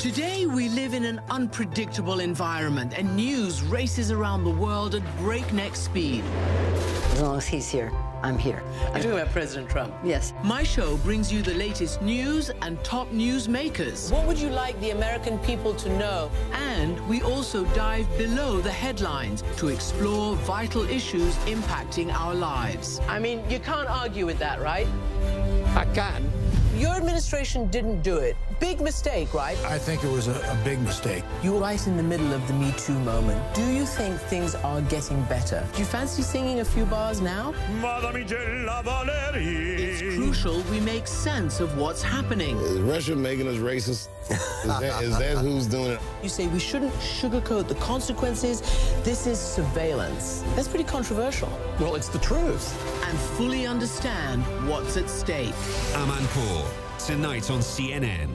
Today, we live in an unpredictable environment and news races around the world at breakneck speed. As long as he's here, I'm here. You're talking about President Trump? Yes. My show brings you the latest news and top news makers. What would you like the American people to know? And we also dive below the headlines to explore vital issues impacting our lives. I mean, you can't argue with that, right? I can. Your administration didn't do it. Big mistake, right? I think it was a, a, big mistake. You're right in the middle of the Me Too moment. Do you think things are getting better? Do you fancy singing a few bars now? It's crucial we make sense of what's happening. Is Russia making us racist? Is that, is that who's doing it? You say we shouldn't sugarcoat the consequences. This is surveillance. That's pretty controversial. Well, it's the truth. And fully understand what's at stake. Amanpour, tonight on CNN.